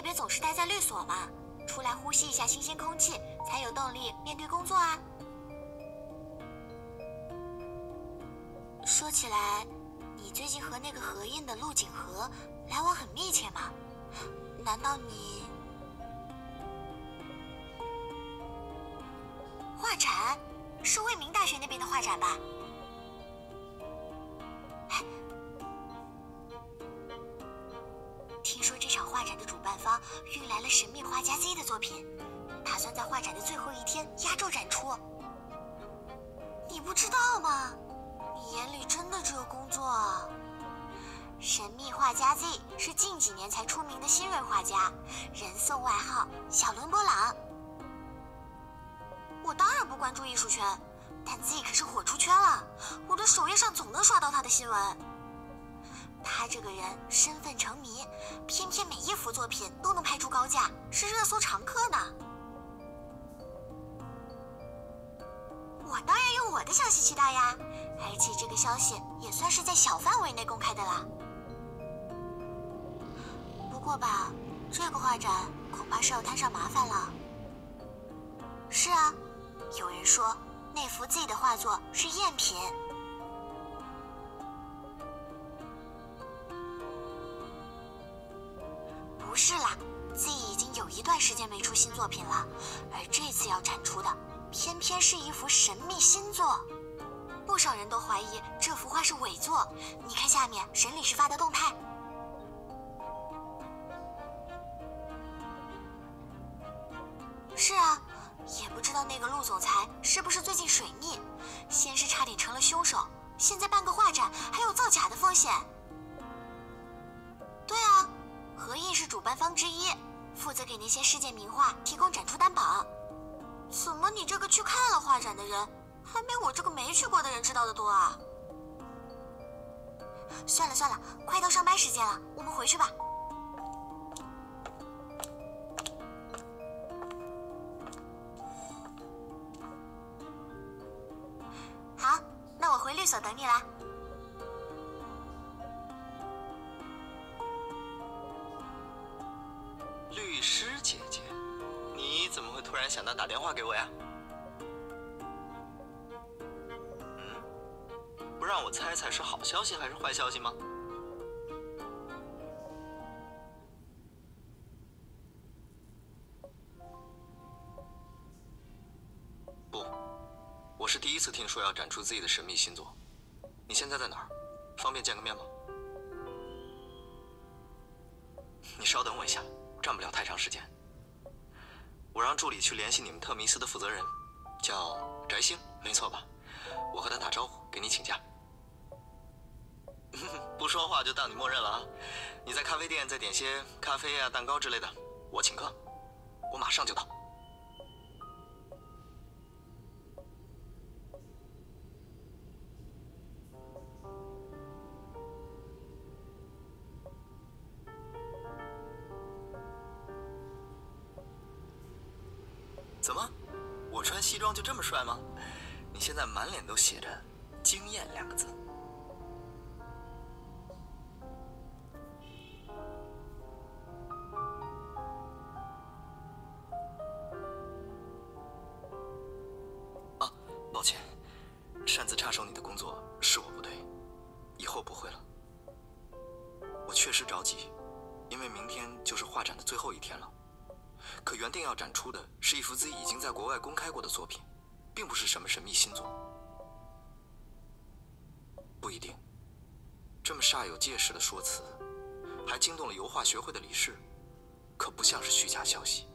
也别总是待在律所嘛，出来呼吸一下新鲜空气，才有动力面对工作啊。说起来，你最近和那个合印的陆景和来往很密切吗？难道你画展是未名大学那边的画展吧？运来了神秘画家 Z 的作品，打算在画展的最后一天压轴展出。你不知道吗？你眼里真的只有工作？神秘画家 Z 是近几年才出名的新锐画家，人送外号“小伦勃朗”。我当然不关注艺术圈，但 Z 可是火出圈了，我的首页上总能刷到他的新闻。他这个人身份成谜，偏偏每一幅作品都能拍出高价，是热搜常客呢。我当然有我的消息渠道呀，而且这个消息也算是在小范围内公开的啦。不过吧，这个画展恐怕是要摊上麻烦了。是啊，有人说那幅 Z 的画作是赝品。不是啦，Z 已经有一段时间没出新作品了，而这次要展出的偏偏是一幅神秘新作，不少人都怀疑这幅画是伪作。你看下面沈理事发的动态。是啊，也不知道那个陆总裁是不是最近水逆，先是差点成了凶手，现在办个画展还有造假的风险。合印是主办方之一，负责给那些世界名画提供展出担保。怎么你这个去看了画展的人，还没我这个没去过的人知道的多啊？算了算了，快到上班时间了，我们回去吧。好，那我回律所等你啦。想到打电话给我呀？嗯，不让我猜猜是好消息还是坏消息吗？不，我是第一次听说要展出自己的神秘新作。你现在在哪儿？方便见个面吗？你稍等我一下。站不了太长时间，我让助理去联系你们特密斯的负责人，叫翟星，没错吧？我和他打招呼，给你请假。不说话就当你默认了啊！你在咖啡店再点些咖啡啊、蛋糕之类的，我请客，我马上就到。怎么，我穿西装就这么帅吗？你现在满脸都写着“惊艳”两个字。啊，抱歉，擅自插手你的工作是我不对，以后不会了。我确实着急，因为明天就是画展的最后一天了。可原定要展出的是一幅自己已经在国外公开过的作品，并不是什么神秘新作。不一定，这么煞有介事的说辞，还惊动了油画学会的理事，可不像是虚假消息。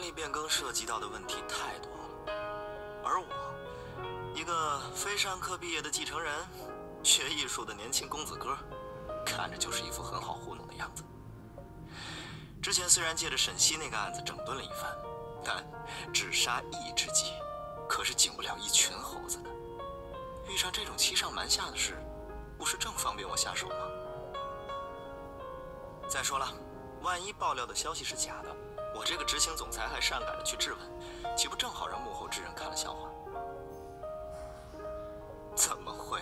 权力变更涉及到的问题太多了，而我，一个非商科毕业的继承人，学艺术的年轻公子哥，看着就是一副很好糊弄的样子。之前虽然借着沈西那个案子整顿了一番，但只杀一只鸡，可是警不了一群猴子的。遇上这种欺上瞒下的事，不是正方便我下手吗？再说了，万一爆料的消息是假的，我这个执行总裁还善感的去质问，岂不正好让幕后之人看了笑话？怎么会？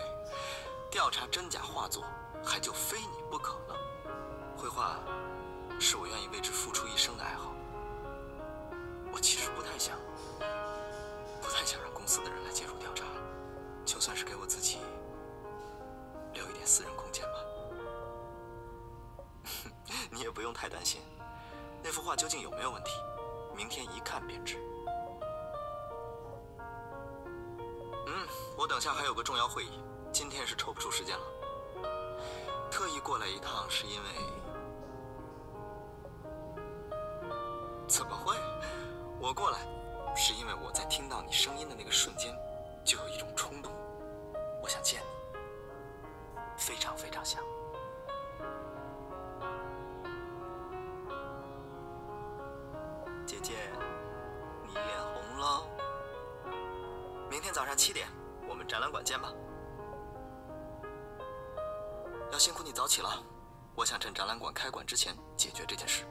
调查真假画作，还就非你不可了？绘画。是我愿意为之付出一生的爱好。话究竟有没有问题，明天一看便知。嗯，我等下还有个重要会议，今天是抽不出时间了。特意过来一趟，是因为。怎么会？我过来，是因为我在听到你声音的那个瞬间，就有一种冲动，我想见你，非常非常想。见吧。要辛苦你早起了，我想趁展览馆开馆之前解决这件事。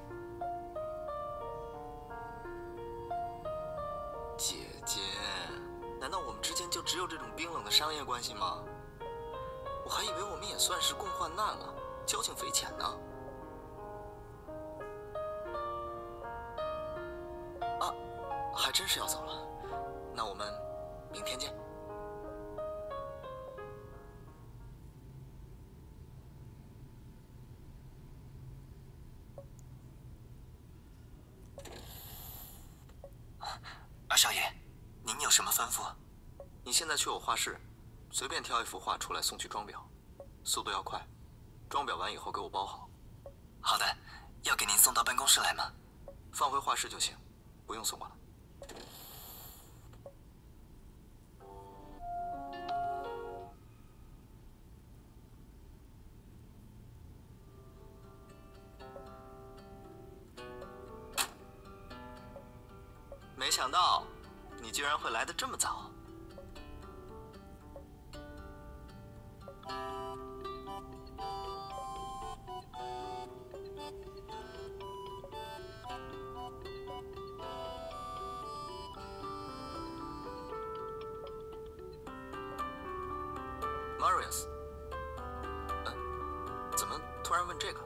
姐姐难道我们之间就只有这种冰冷的商业关系吗？我还以为我们也算是共患难了，交情匪浅呢。啊，还真是要走了，那我们明天见。吩咐？你现在去我画室，随便挑一幅画出来送去装裱，速度要快，装裱完以后给我包好。好的，要给您送到办公室来吗？放回画室就行，不用送过来。没想到。你居然会来的这么早。Marius，嗯，怎么突然问这个？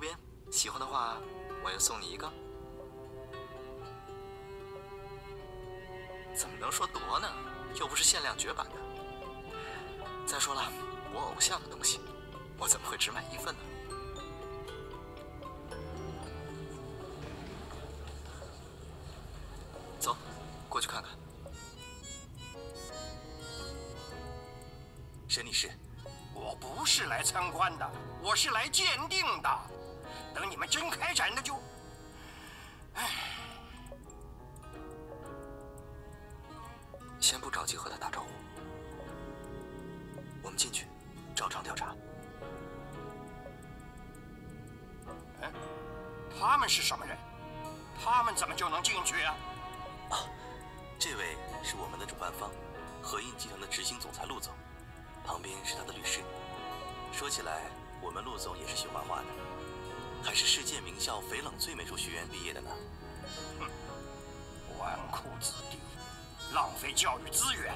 边，喜欢的话，我也送你一个。怎么能说夺呢？又不是限量绝版的。再说了，我偶像的东西，我怎么会只买一份呢？教育资源。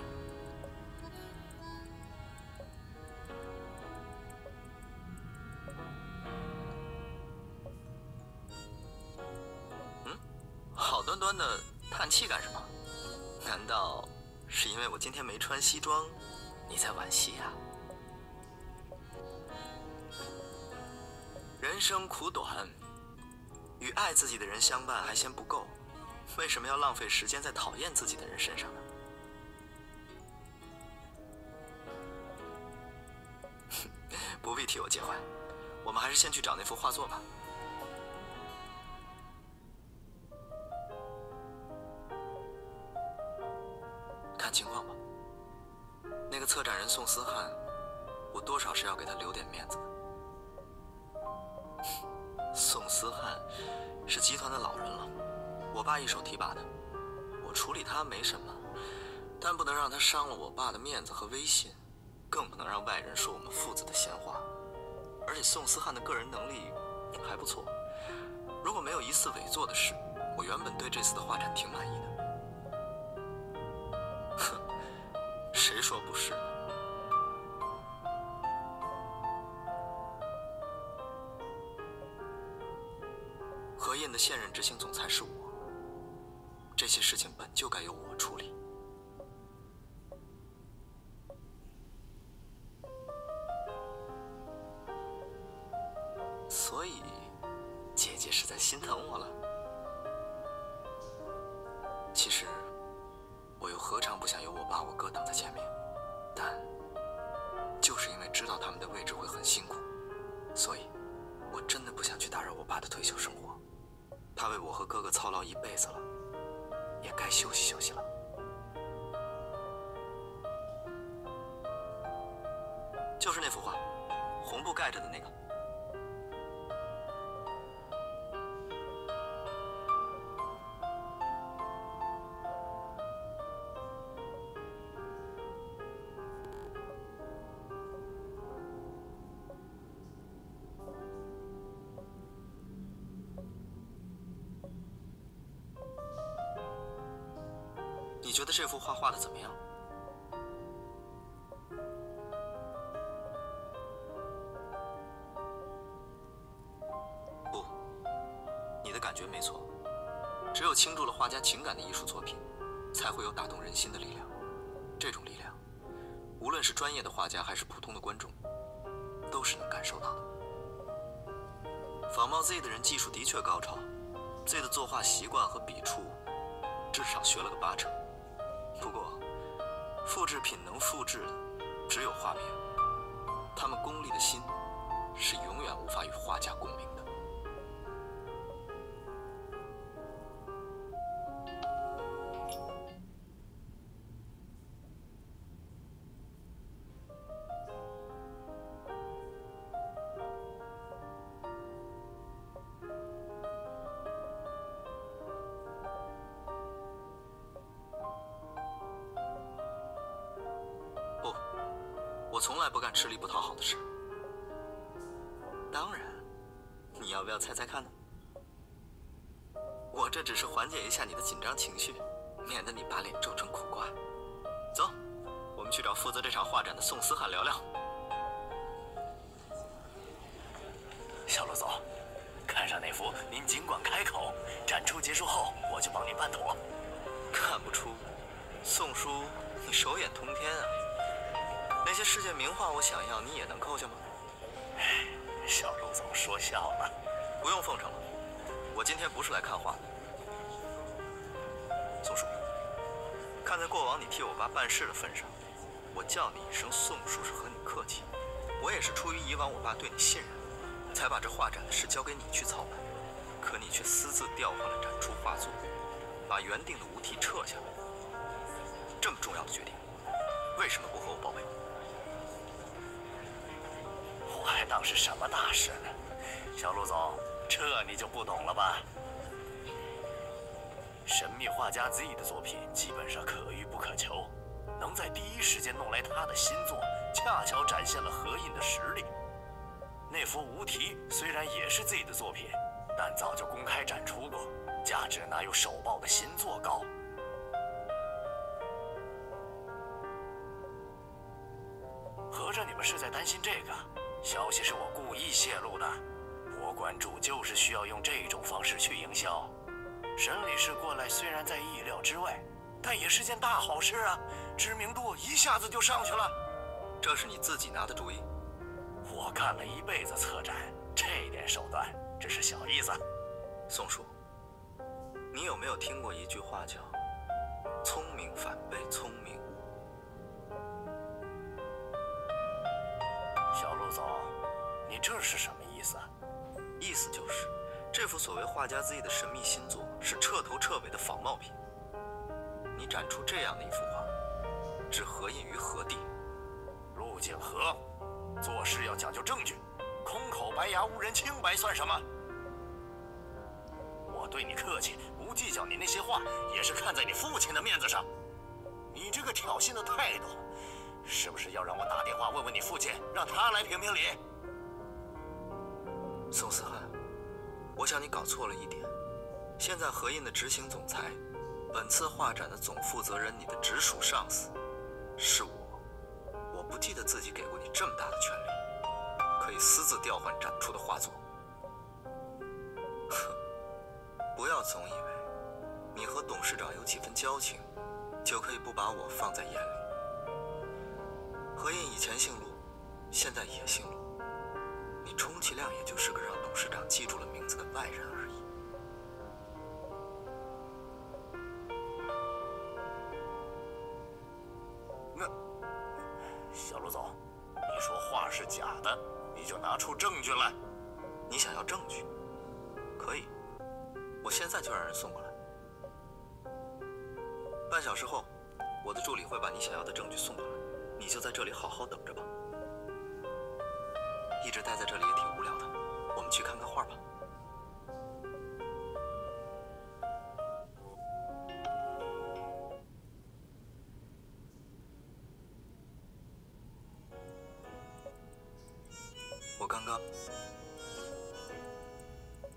嗯，好端端的叹气干什么？难道是因为我今天没穿西装？你在惋惜呀？人生苦短，与爱自己的人相伴还嫌不够，为什么要浪费时间在讨厌自己的人身上呢？替我介怀。我们还是先去找那幅画作吧。看情况吧。那个策展人宋思翰，我多少是要给他留点面子的。宋思翰是集团的老人了，我爸一手提拔的，我处理他没什么，但不能让他伤了我爸的面子和威信，更不能让外人说我们父子的闲话。而且宋思翰的个人能力还不错，如果没有疑似伪作的事，我原本对这次的画展挺满意的。哼，谁说不是呢？何印的现任执行总裁是我，这些事情本就该由我处理。画画的怎么样？不，你的感觉没错。只有倾注了画家情感的艺术作品，才会有打动人心的力量。这种力量，无论是专业的画家还是普通的观众，都是能感受到的。仿冒 Z 的人技术的确高超，Z 的作画习惯和笔触，至少学了个八成。复制品能复制的只有画面，他们功利的心是永远无法与画家共鸣要猜猜看呢？我这只是缓解一下你的紧张情绪，免得你把脸皱成苦瓜。走，我们去找负责这场画展的宋思翰聊聊。小陆总，看上那幅您尽管开口，展出结束后我就帮您办妥。看不出，宋叔你手眼通天啊！那些世界名画，我想要你也能扣下吗？小陆总说笑了。不用奉承了，我今天不是来看画的。宋叔，看在过往你替我爸办事的份上，我叫你一声宋叔是和你客气。我也是出于以往我爸对你信任，才把这画展的事交给你去操办。可你却私自调换了展出画作，把原定的无题撤下来。这么重要的决定，为什么不和我报备？我还当是什么大事呢？小陆总，这你就不懂了吧？神秘画家 Z 的作品基本上可遇不可求，能在第一时间弄来他的新作，恰巧展现了合印的实力。那幅无题虽然也是 Z 的作品，但早就公开展出过，价值哪有首报的新作高？合着你们是在担心这个？消息是我故意泄露的。我关注就是需要用这种方式去营销。沈理事过来虽然在意料之外，但也是件大好事啊，知名度一下子就上去了。这是你自己拿的主意。我干了一辈子策展，这点手段只是小意思。宋叔，你有没有听过一句话叫“聪明反被聪明误小陆总，你这是什么意思啊？意思就是，这幅所谓画家 Z 的神秘新作是彻头彻尾的仿冒品。你展出这样的一幅画，置何印于何地？陆景和，做事要讲究证据，空口白牙无人清白算什么？我对你客气，不计较你那些话，也是看在你父亲的面子上。你这个挑衅的态度，是不是要让我打电话问问你父亲，让他来评评理？宋思翰，我想你搞错了一点。现在合印的执行总裁，本次画展的总负责人，你的直属上司，是我。我不记得自己给过你这么大的权利，可以私自调换展出的画作。哼，不要总以为你和董事长有几分交情，就可以不把我放在眼里。何印以前姓陆，现在也姓陆。你充其量也就是个让董事长记住了名字的外人而已。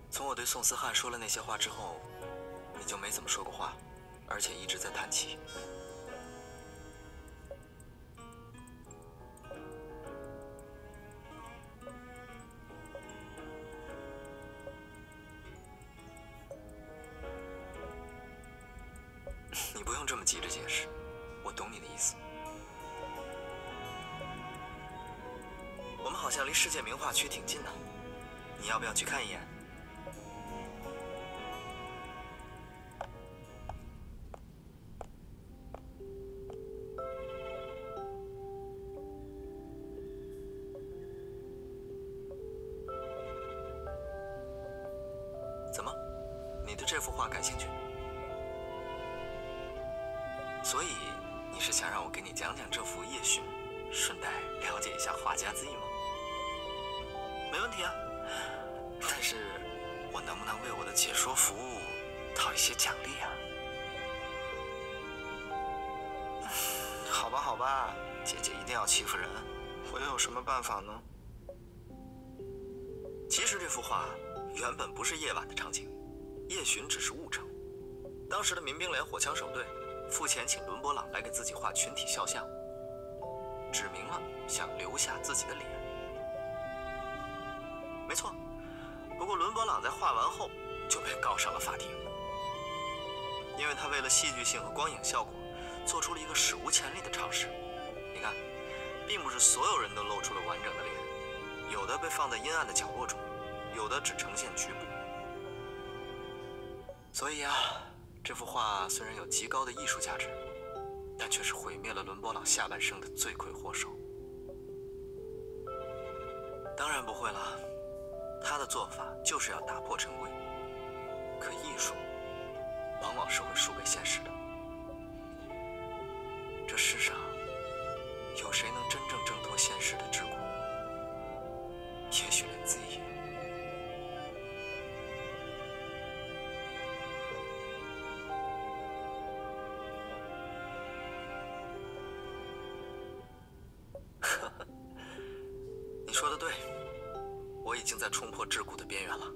从我对宋思翰说了那些话之后你就没怎么说过话而且一直在叹气。你不用这么急着解释我懂你的意思。好像离世界名画区挺近的，你要不要去看一眼？办法呢？其实这幅画原本不是夜晚的场景，夜巡只是误称。当时的民兵连火枪手队付钱请伦勃朗来给自己画群体肖像，指明了想留下自己的脸。没错，不过伦勃朗在画完后就被告上了法庭，因为他为了戏剧性和光影效果，做出了一个史无前例的尝试。你看，并不是所有人都露出了完整的脸，有的被放在阴暗的角落中，有的只呈现局部。所以啊，这幅画虽然有极高的艺术价值，但却是毁灭了伦勃朗下半生的罪魁祸首。当然不会了。他的做法就是要打破陈规，可艺术往往是会输给现实的。这世上有谁能真正挣脱现实的桎梏？也许连自己。你说的对。我已经在冲破桎梏的边缘了。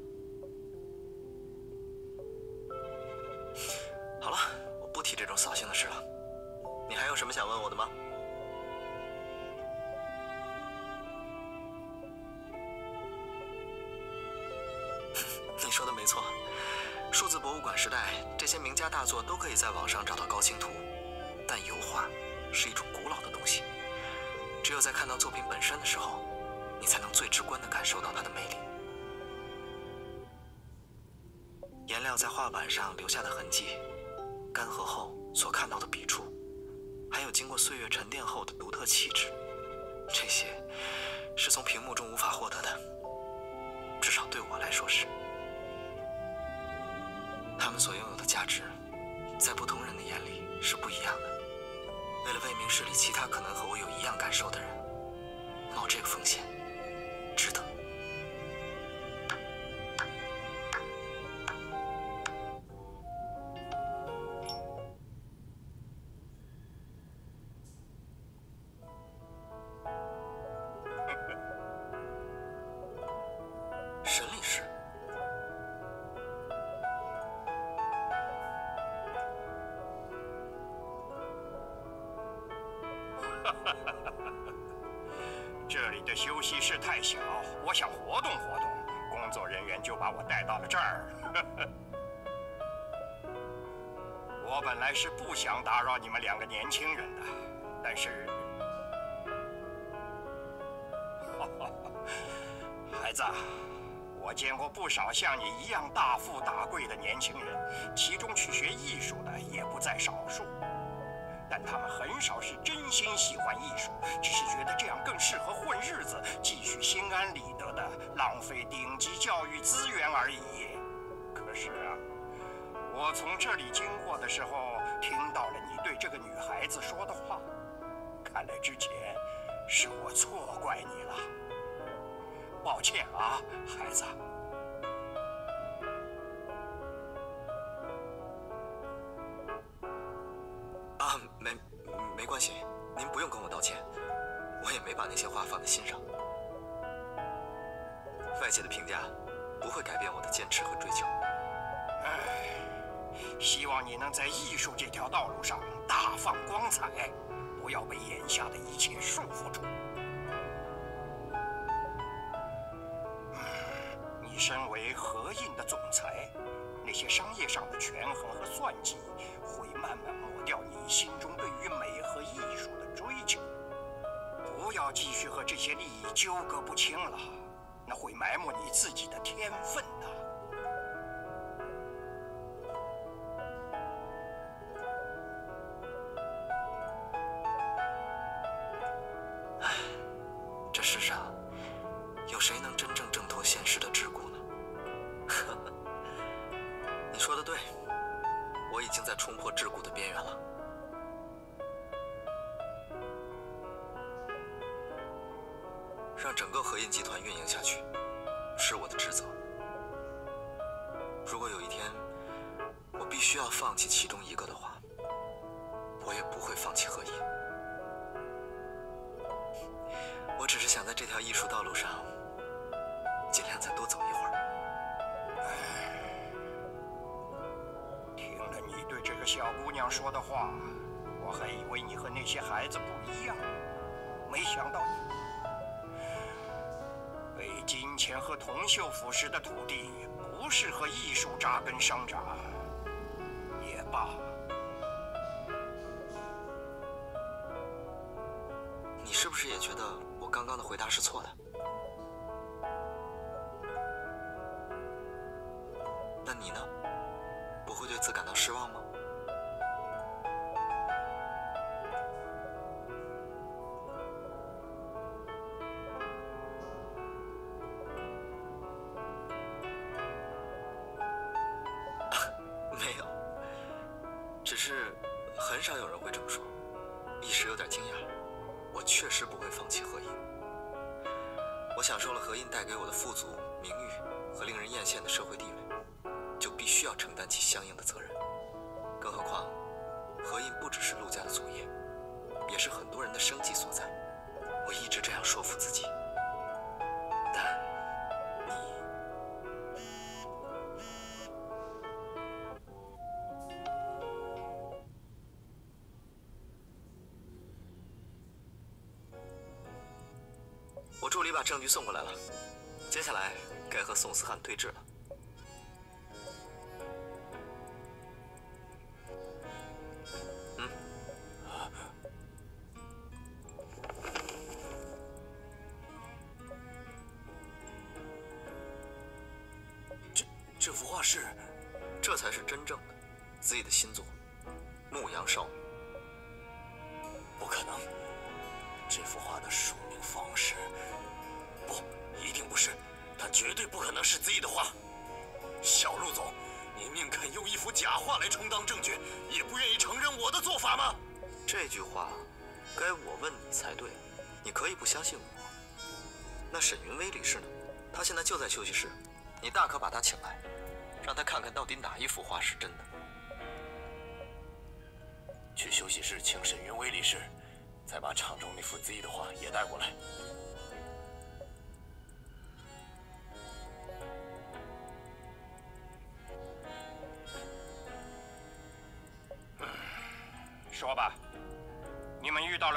只有在看到作品本身的时候。你才能最直观地感受到它的魅力。颜料在画板上留下的痕迹，干涸后所看到的笔触，还有经过岁月沉淀后的独特气质，这些是从屏幕中无法获得的。至少对我来说是。他们所拥有的价值，在不同人的眼里是不一样的。为了未明市里其他可能和我有一样感受的人，冒这个风险，值得。的休息室太小，我想活动活动，工作人员就把我带到了这儿。我本来是不想打扰你们两个年轻人的，但是，孩子，我见过不少像你一样大富大贵的年轻人，其中去学艺术的也不在少数。但他们很少是真心喜欢艺术，只是觉得这样更适合混日子，继续心安理得的浪费顶级教育资源而已。可是啊，我从这里经过的时候，听到了你对这个女孩子说的话。看来之前是我错怪你了，抱歉啊，孩子。些话放在心上。外界的评价不会改变我的坚持和追求。唉，希望你能在艺术这条道路上大放光彩，不要被眼下的一切束缚住。你身为合印的总裁，那些商业上的权衡和算计，会慢慢抹掉你心中对于美和艺术的追。不要继续和这些利益纠葛不清了，那会埋没你自己的天分。放弃其中一个。是也觉得我刚刚的回答是错的？那你呢？不会对此感到失望吗？没有，只是很少有人会这么说，一时有点惊讶。确实不会放弃何印。我享受了何印带给我的富足、名誉和令人艳羡的社会地位，就必须要承担起相应的责任。更何况，何印不只是陆家的祖业，也是很多人的生计所在。我一直这样说服自己，送过来了，接下来该和宋思翰对质了。嗯，这这幅画是，这才是真正的自己的新作《牧羊少女》。不可能。这幅画的署名方式，不，一定不是，他绝对不可能是 Z 的画。小陆总，你宁肯用一幅假画来充当证据，也不愿意承认我的做法吗？这句话，该我问你才对。你可以不相信我。那沈云威理事呢？他现在就在休息室，你大可把他请来，让他看看到底哪一幅画是真的。去休息室请沈云威理事，再把场中那幅 Z 的画也带过来。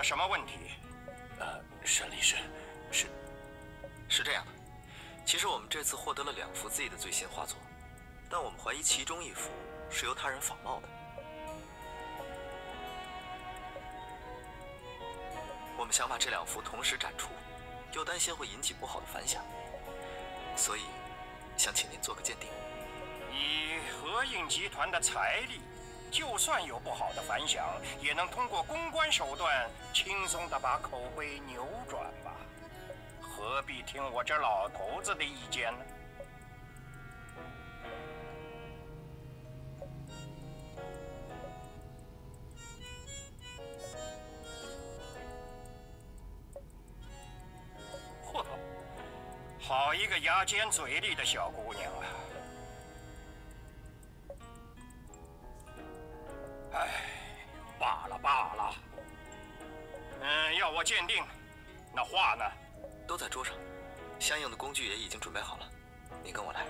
什么问题？呃，沈律师，是，是这样的，其实我们这次获得了两幅 Z 的最新画作，但我们怀疑其中一幅是由他人仿冒的。我们想把这两幅同时展出，又担心会引起不好的反响，所以想请您做个鉴定。以合影集团的财力，就算有不好的反响，也能通过公关手段轻松的把口碑扭转吧？何必听我这老头子的意见呢？嚯，好一个牙尖嘴利的小姑娘啊！哎，罢了罢了。嗯，要我鉴定，那画呢？都在桌上，相应的工具也已经准备好了。你跟我来。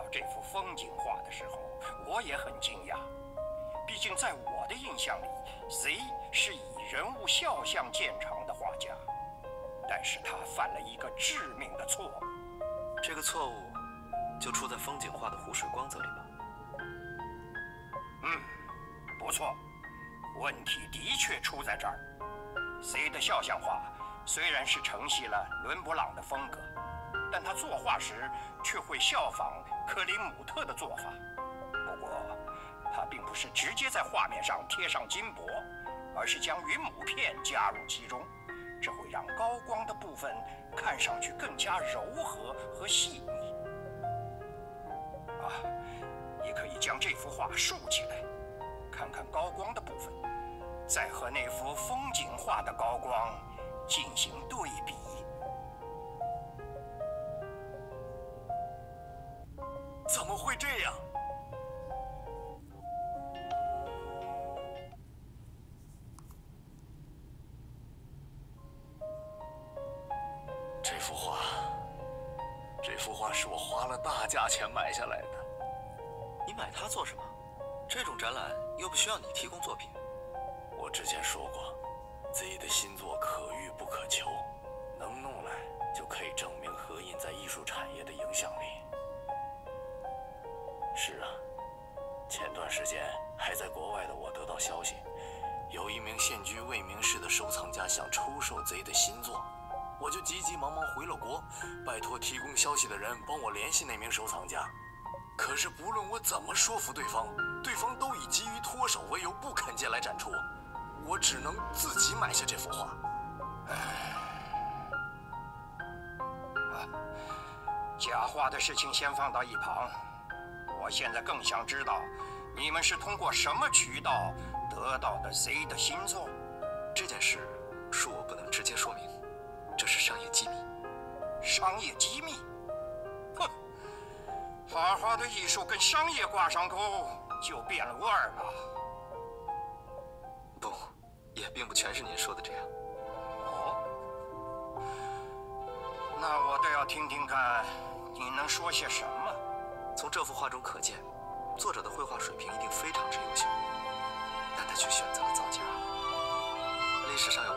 到这幅风景画的时候，我也很惊讶。毕竟在我的印象里，Z 是以人物肖像见长的画家，但是他犯了一个致命的错误。这个错误就出在风景画的湖水光泽里吧？嗯，不错，问题的确出在这儿。C 的肖像画虽然是承袭了伦勃朗的风格，但他作画时却会效仿克里姆特的做法。不过，他并不是直接在画面上贴上金箔，而是将云母片加入其中，这会让高光的部分看上去更加柔和和细腻。啊，你可以将这幅画竖起来，看看高光的部分，再和那幅风景画的高光进行对比。这种展览又不需要你提供作品。我之前说过，Z 的新作可遇不可求，能弄来就可以证明何印在艺术产业的影响力。是啊，前段时间还在国外的我得到消息，有一名现居未名市的收藏家想出售 Z 的新作，我就急急忙忙回了国，拜托提供消息的人帮我联系那名收藏家。可是不论我怎么说服对方，对方都以急于脱手为由不肯借来展出，我只能自己买下这幅画。假画的事情先放到一旁，我现在更想知道，你们是通过什么渠道得到的 Z 的新作？这件事恕我不能直接说明，这是商业机密。商业机密？哼，好好的艺术跟商业挂上钩，就变了味儿了。不也并不全是您说的这样。哦。那我倒要听听看你能说些什么。从这幅画中可见作者的绘画水平一定非常之优秀但他却选择了造假历史上有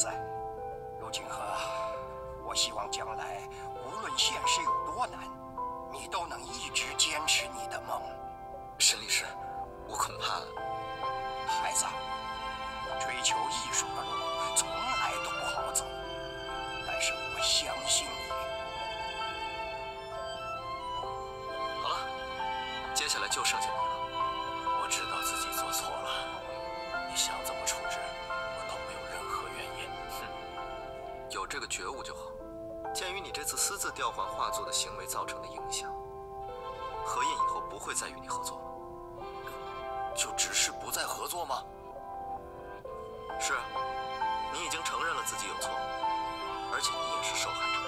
在。陆景和，我希望将来无论现实有多难，你都能一直坚持你的梦。沈律师，我恐怕孩子，追求艺术的路从来都不好走，但是我相信你。好了，接下来就剩下觉悟就好。鉴于你这次私自调换画作的行为造成的影响，何印以后不会再与你合作了。就只是不再合作吗？是，你已经承认了自己有错，而且你也是受害者。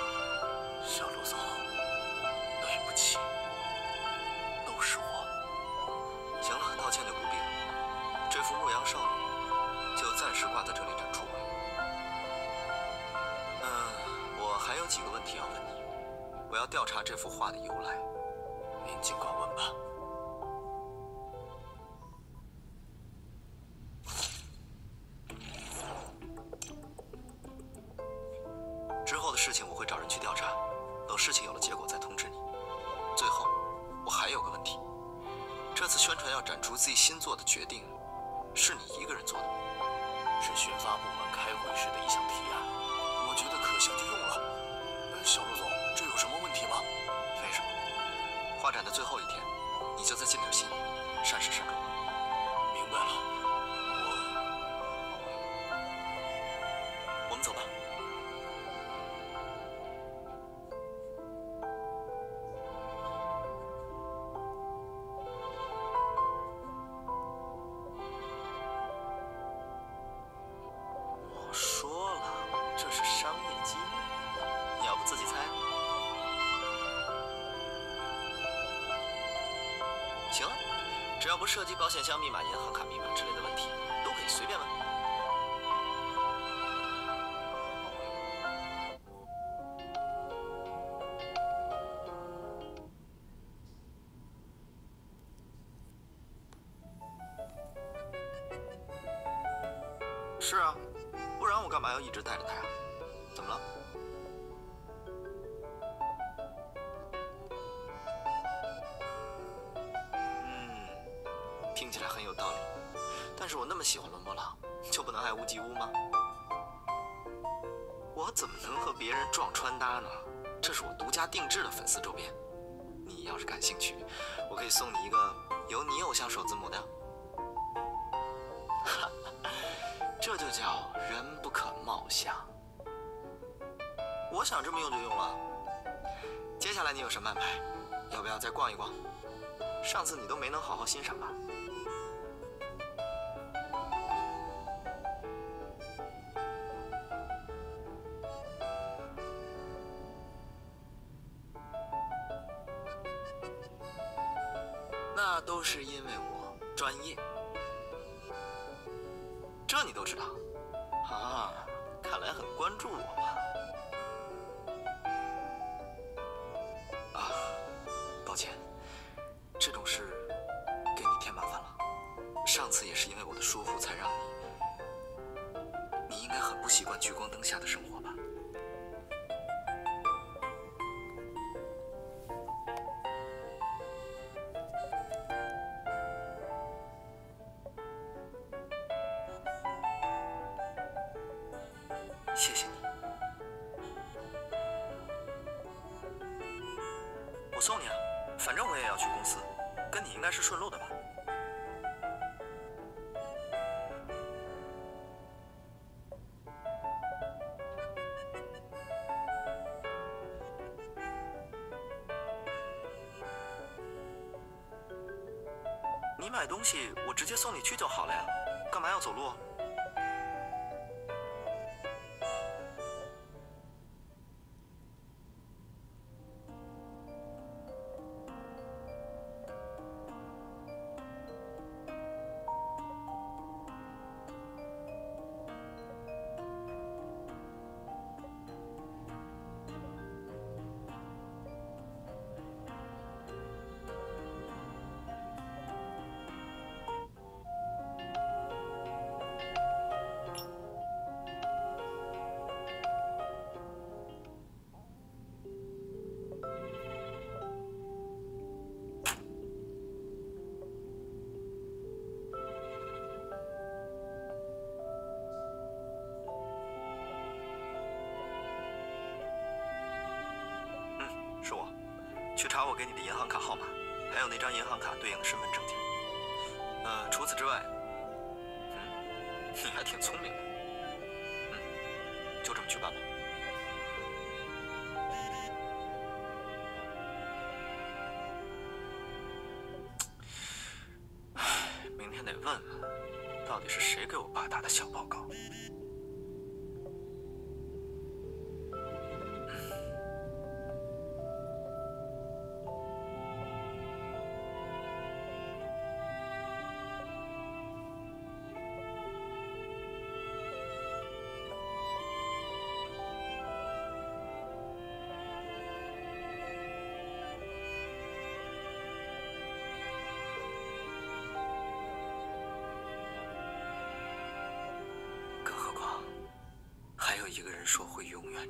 小陆总，对不起，都是我。行了，道歉就不必了。这幅《牧羊少女》就暂时挂在这里展出有几个问题要问你。我要调查这幅画的由来。您尽管问吧。之后的事情我会找人去调查，等事情有了结果再通知你。最后，我还有个问题：这次宣传要展出自己新作的决定，是你一个人做的吗？是宣发部门开会时的一项提案，展的最后一天，你就再尽点心，善始善终。明白了，是啊，不然我干嘛要一直带着它呀？怎么了？嗯，听起来很有道理。但是我那么喜欢伦勃朗，就不能爱屋及乌吗？我怎么能和别人撞穿搭呢？这是我独家定制的粉丝周边。你要是感兴趣，我可以送你一个由你偶像首字母的。这就叫人不可貌相。我想这么用就用了。接下来你有什么安排？要不要再逛一逛？上次你都没能好好欣赏吧？下的生活吧？买东西，我直接送你去就好了呀，干嘛要走路？我给你的银行卡号码，还有那张银行卡对应的身份证件。呃，除此之外，嗯，你 还挺聪明的。嗯，就这么去办吧。唉，明天得问问，到底是谁给我爸打的小报告。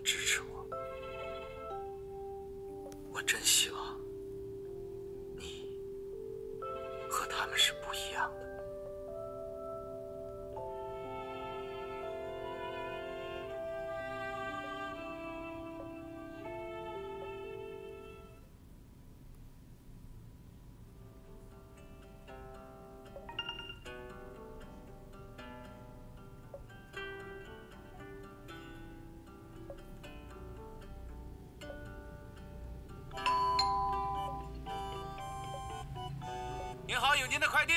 支持我。好，有您的快递。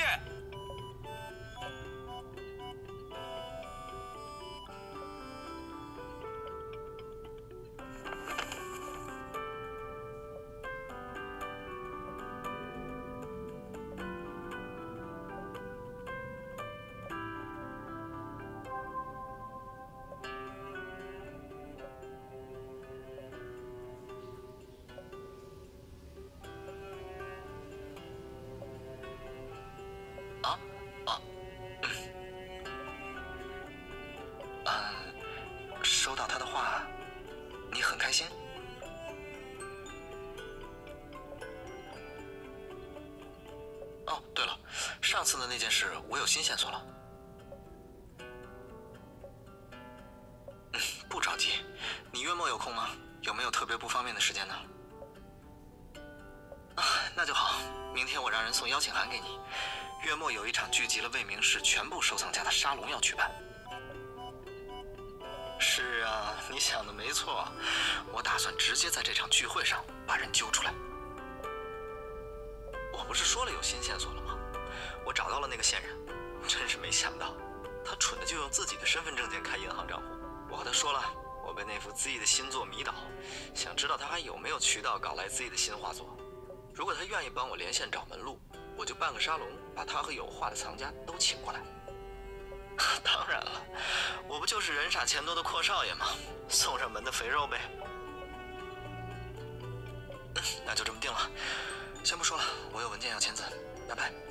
哦，对了，上次的那件事我有新线索了。嗯，不着急，你月末有空吗？有没有特别不方便的时间呢？啊，那就好，明天我让人送邀请函给你。月末有一场聚集了魏明市全部收藏家的沙龙要举办。是啊，你想的没错，我打算直接在这场聚会上把人揪出来。不是说了有新线索了吗？我找到了那个线人，真是没想到，他蠢的就用自己的身份证件开银行账户。我和他说了，我被那幅 Z 的新作迷倒，想知道他还有没有渠道搞来 Z 的新画作。如果他愿意帮我连线找门路，我就办个沙龙，把他和有画的藏家都请过来。当然了，我不就是人傻钱多的阔少爷吗？送上门的肥肉呗。那就这么定了。先不说了，我有文件要签字，拜拜。